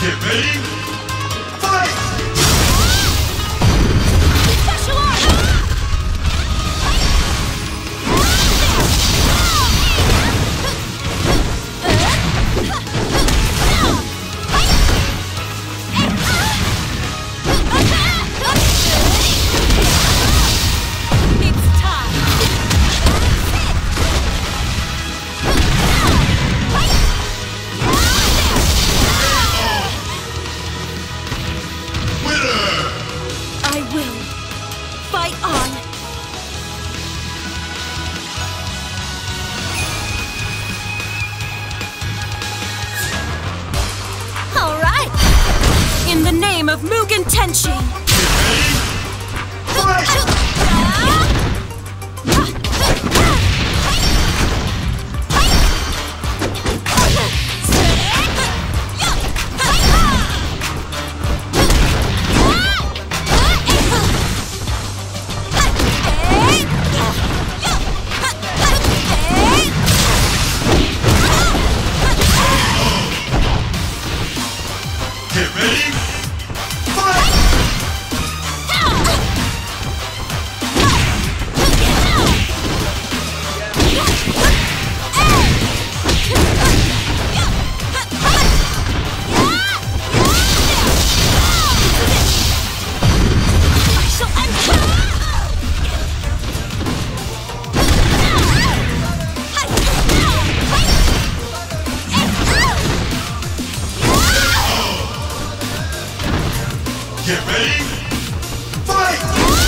que vem. Name of Mugen Tenshin! Get ready? Get ready, fight!